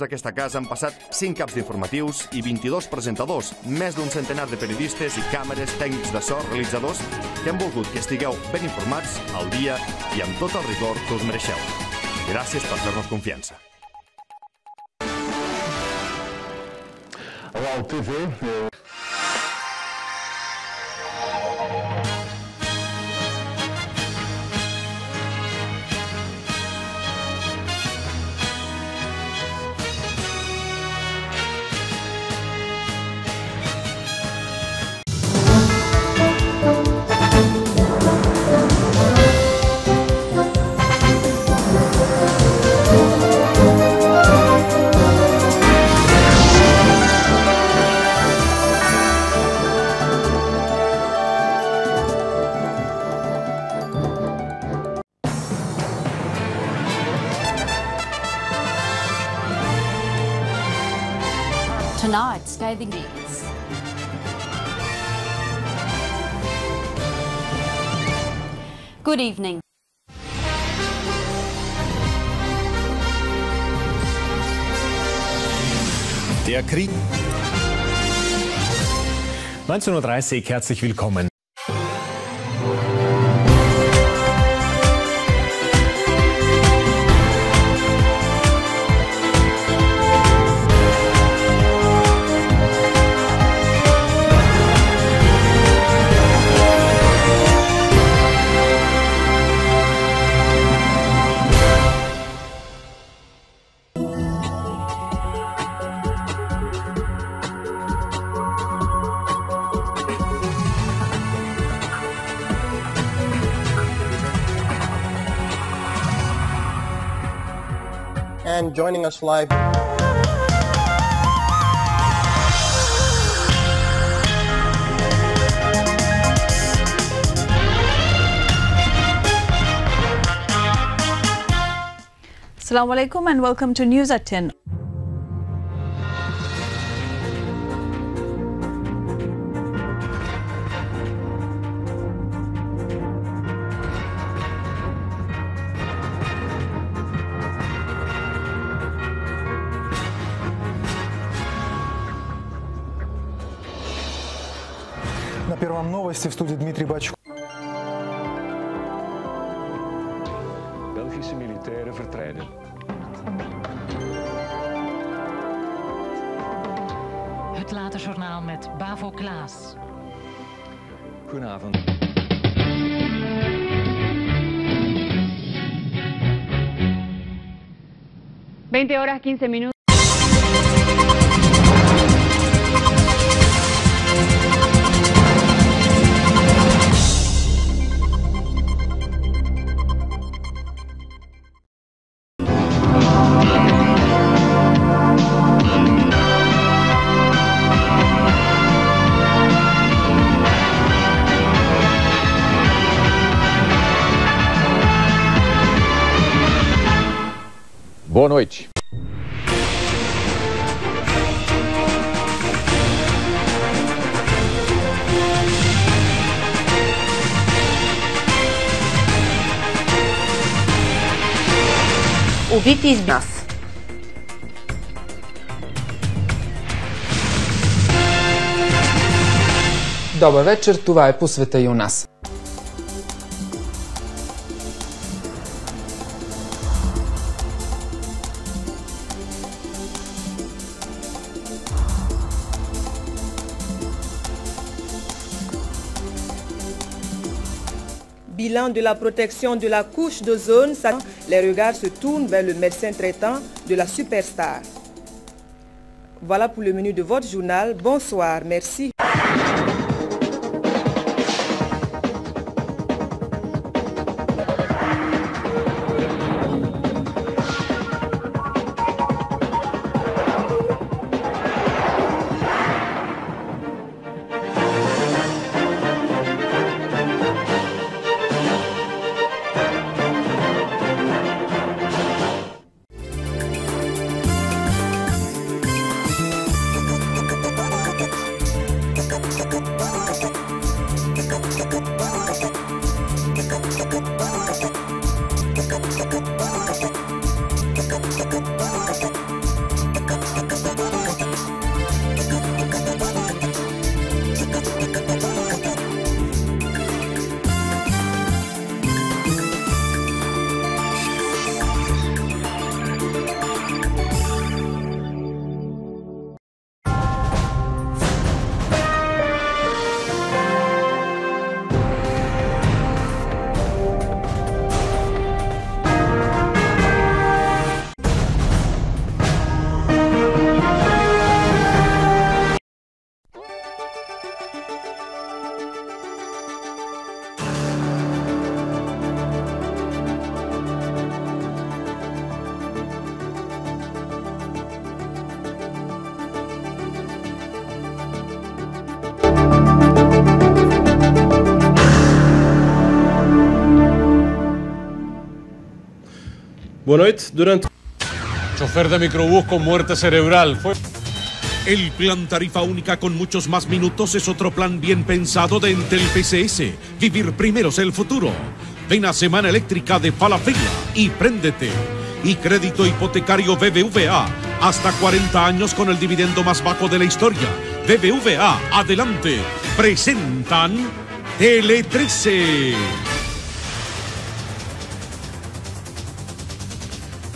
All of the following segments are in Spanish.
Dius d'aquesta casa han passat 5 caps d'informatius i 22 presentadors, més d'un centenar de periodistes i càmeres, tècnics de so, realitzadors, que han volgut que estigueu ben informats, al dia i amb tot el rigor que us mereixeu. Gràcies per fer-nos confiança. A diving leagues. Good evening. Der Krieg. 19.30 Uhr, herzlich willkommen. Joining us live. Assalamu alaikum and welcome to News at 10. новости в студии Дмитрий Бачков. Belgische militairen vertreiden. Het late journaal met Bavo Klaas. Goedenavond. Veinte horas 15 minutos. Boa noite. Убити из нас. Добър вечер, това е по света и у нас. De la protection de la couche d'ozone, les regards se tournent vers le médecin traitant de la superstar. Voilà pour le menu de votre journal. Bonsoir, merci. Boa durante... Chofer de microbús con muerte cerebral. Fue... El plan tarifa única con muchos más minutos es otro plan bien pensado de Entel PCS. Vivir primero es el futuro. Ven a Semana Eléctrica de Falafella y préndete. Y crédito hipotecario BBVA. Hasta 40 años con el dividendo más bajo de la historia. BBVA, adelante. Presentan Tele 13.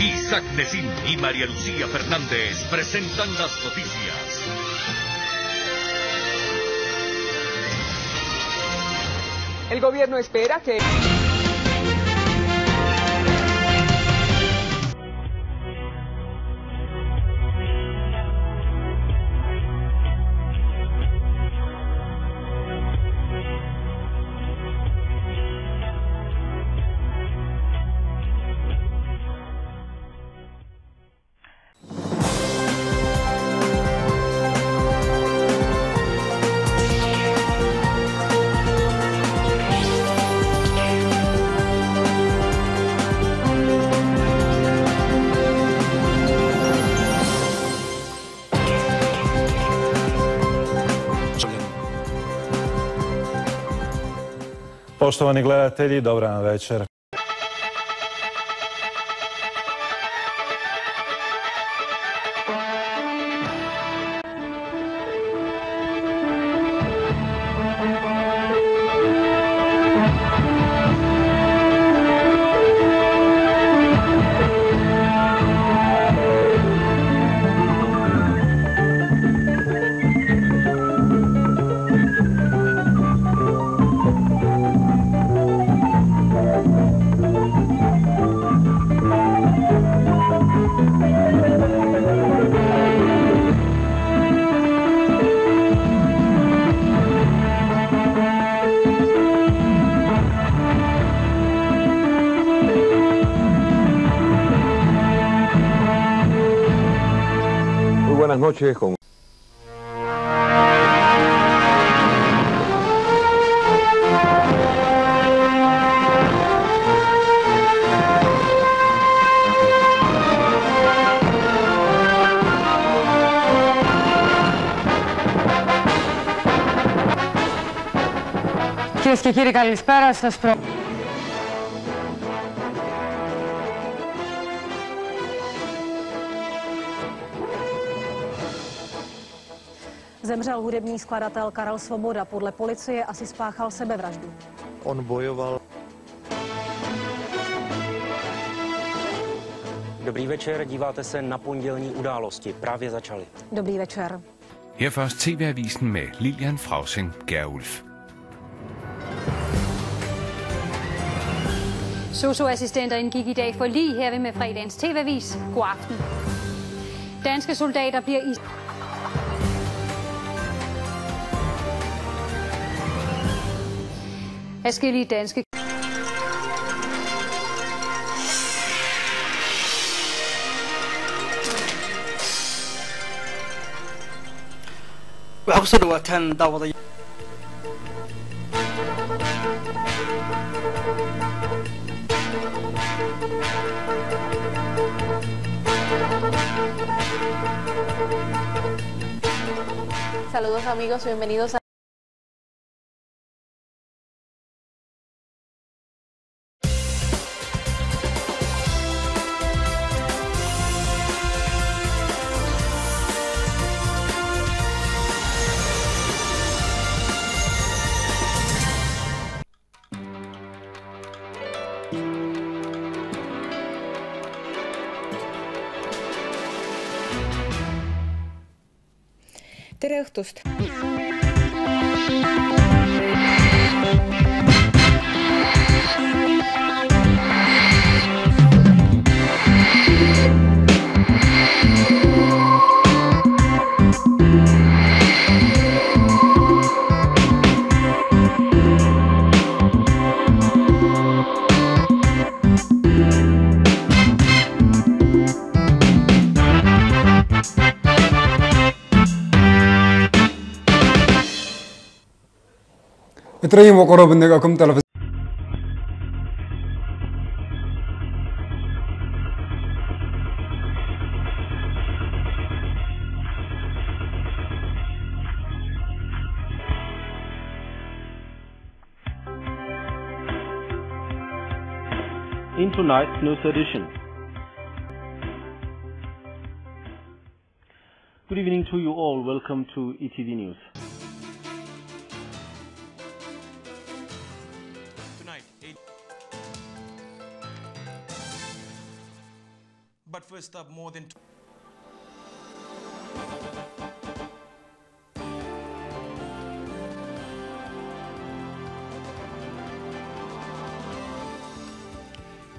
Isaac Nesim y María Lucía Fernández presentan las noticias. El gobierno espera que... Poštovani gledatelji, dobra vam večer. Buenas noches con... Κυρίες και κύριοι, καλησπέρα σας. Zemřel hudební skladatel Karel Svoboda. Podle policie asi spáchal sebevraždu. On bojoval. Dobrý večer, díváte se na pondělní události. Právě začaly. Dobrý večer. Her først TV-avisen med Lilian Frausing Gerulf. Socioassistenter indgik i dag for lige her med fredagens TV-avis. God aften. Danske soldater bliver i... Waxaa kusoo dhawaataan daawadaya Saludos amigos, bienvenidos a... õhtust! Bindega kum in tonight's news edition. Good evening to you all. Welcome to ETV News. First up, more than.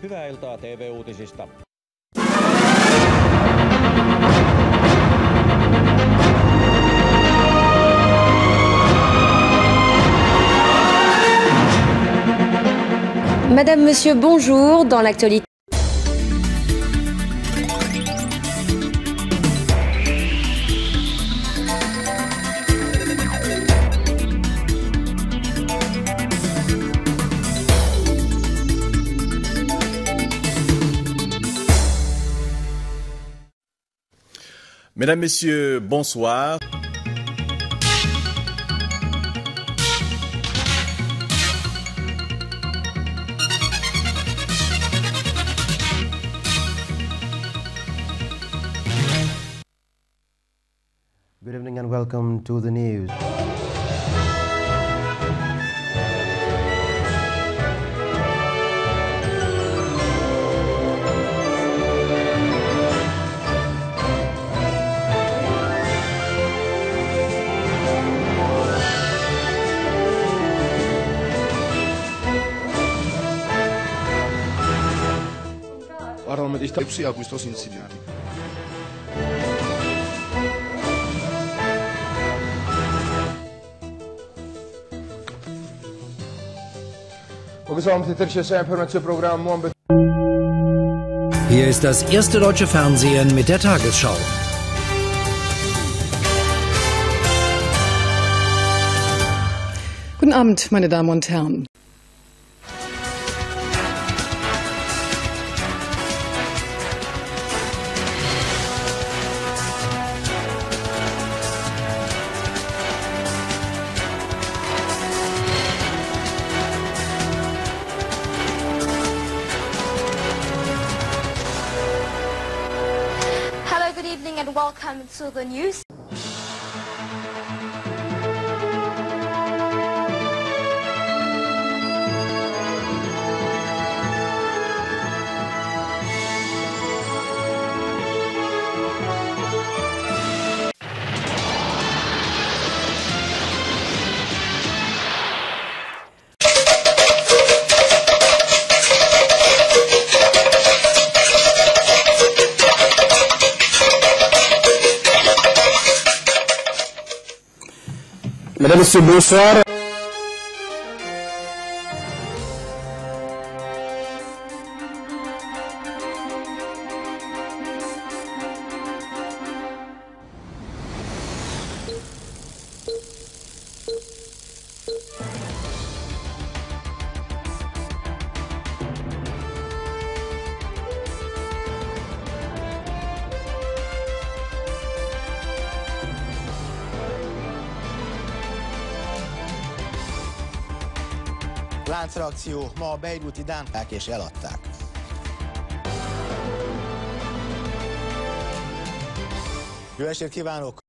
Hyvää iltaa TV-uutisista. Madame, Monsieur, bonjour. Dans l'actualité. Mesdames, Messieurs, bonsoir. Good evening and welcome to the news. Parlamendis 6 augustos incidenti. Hier ist das erste deutsche Fernsehen mit der Tagesschau. Guten Abend, meine Damen und Herren. Evening, and welcome to the news. Ele subiu fora, Láncreakció, ma a Beirúti dánták és eladták. Jó estét kívánok!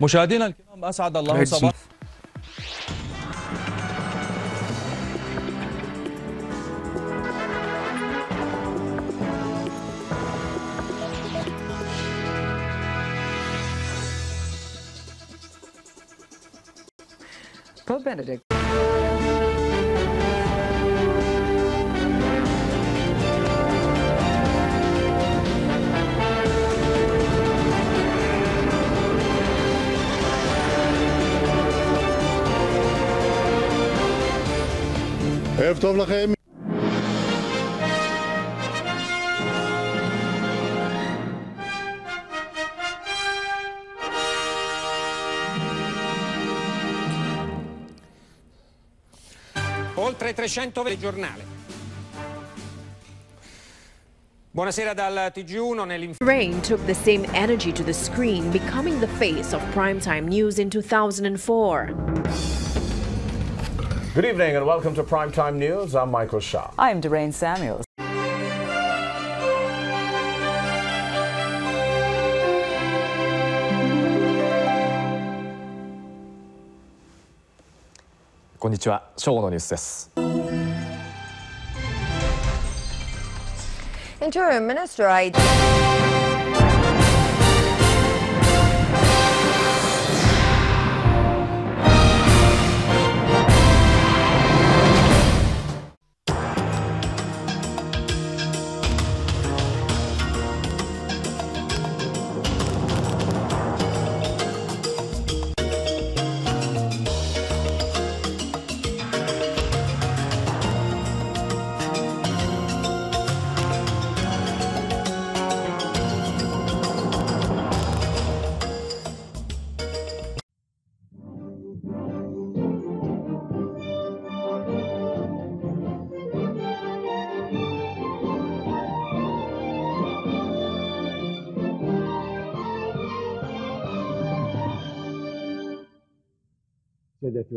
مشاهدينا الكرام أسعد الله صباح Pope Benedict. ערב טוב לכם. Oltre 300 giornale. Buonasera dal TG1 nell'inf- Rain took the same energy to the screen, becoming the face of primetime news in 2004. Good evening and welcome to Primetime News. I'm Michael Shaw. I'm Doreen Samuels. こんにちは。正午のニュースです。Interim Minister, I.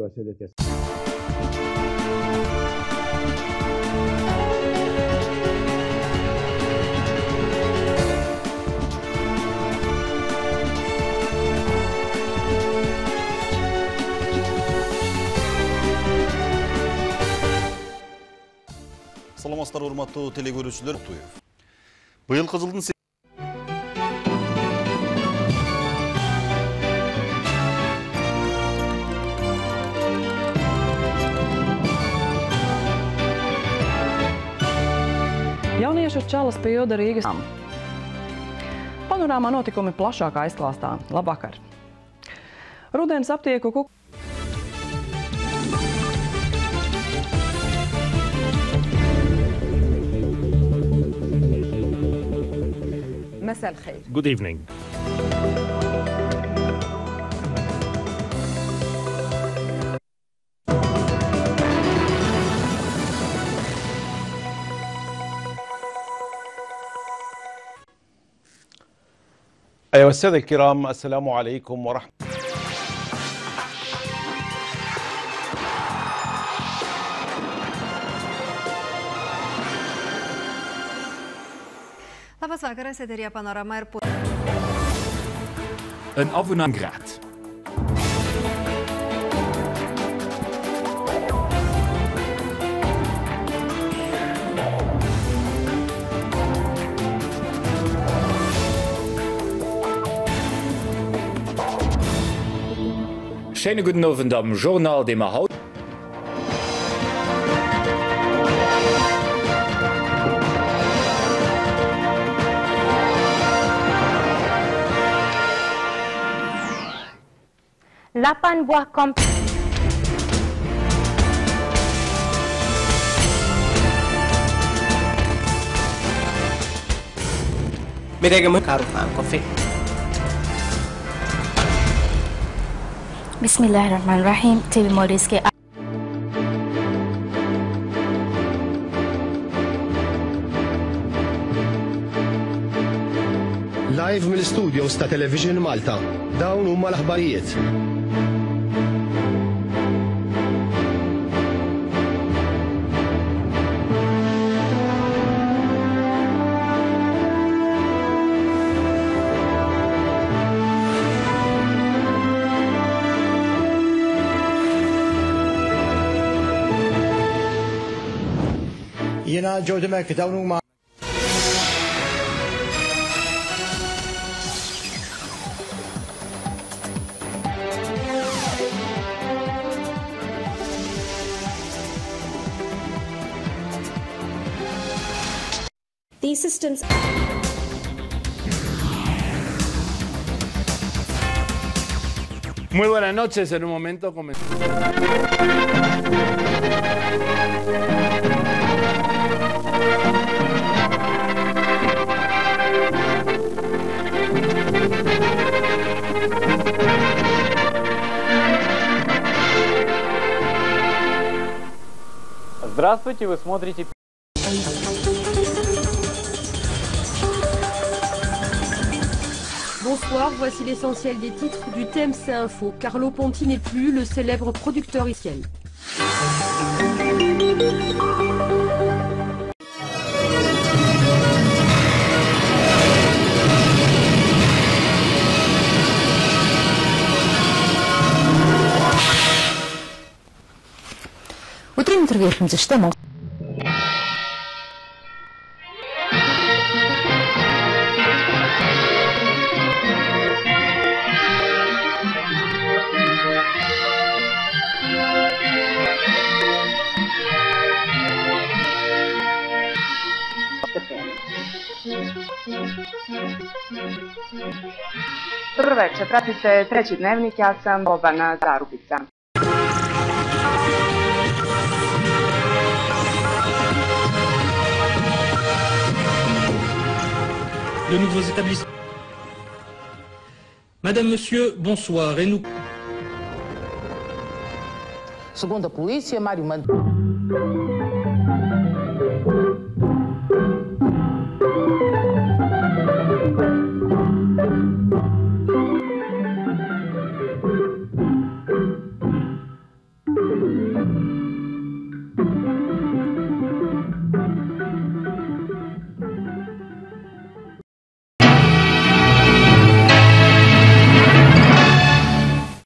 görse de kesin. саламатсыздар урматтуу телекөрүүчүлөр быйыл кызылдын čalas pilda Rīgas. Panorāmā notikumi plašākā izklāstā. Labvakar! Rudens aptieku kuku. مساء الخير Good evening. أيها السادة الكرام السلام عليكم ورحمة الله. أنا أبو نانغرات. Schene guten Nowen am Journal demer Haut. Lapan buah kompleks. Mereka mengkarukan kopi. بسم الله الرحمن الرحيم. تيبي موريس کے لايف من الاستوديو ستا تلفزيون مالتا داون هما الاخباريات Jena ġodemek dawn huma These systems Muy buenas noches, en un momento comenzamos. Здравствуйте, вы смотрите... Bonsoir, voici l'essentiel des titres du TMC Info. Carlo Ponti n'est plus le célèbre producteur isiel. Өдрийн өдрөг ертөнцөштэй Монгол Добър вечер. Пратите трети дневник. Аз съм Бобана Зарубица. de nouveaux établissements. Madame, Monsieur, bonsoir et nous. Segundo a polícia, Mário Mando.